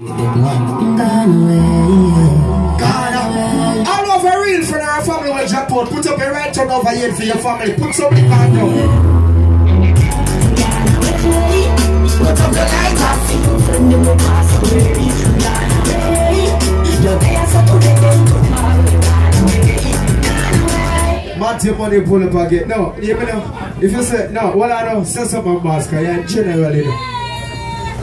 All over real for our family will jump out. Put up a right turn over here for your family. Put something on you. Put up the lighter. Matthew money pull up again. No, you know, if you say, no, what I know, say something, because you're generally.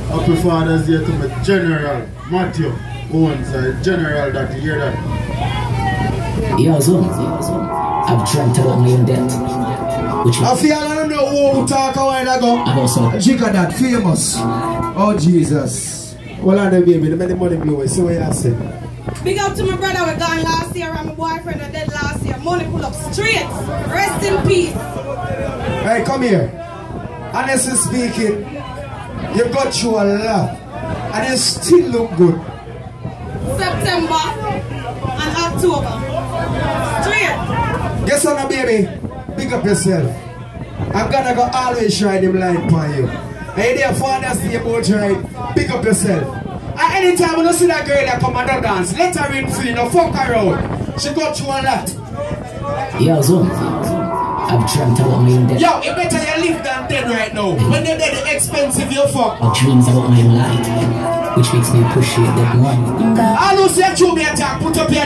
Happy Father's Day to my General Matthew Owens, uh, General that you hear that. Yo, so, I've dreamt about my own death. Which I was feel I don't know who talk a while ago. I've also Jigga that famous. Oh Jesus. Well on the baby, the many money blow away. So what you say? Big up to my brother we gone last year and my boyfriend that dead last year. Money pull up straight. Rest in peace. Hey, come here. Honestly speaking, you got through a lot. And you still look good. September and October. Straight. Guess what, baby? Pick up yourself. I'm gonna go always shine them light upon you. Hey there, Father's Day boat right? Pick up yourself. At any time when you see that girl that come and do dance, let her in free, no fuck her out. She got through a lot. Yo, so I've dreamt about my own death. Yo, it better you live than dead right now. When you're dead, expensive you fuck. Or dreams about my own life. Which makes me appreciate that more. All who say you me attack, put up your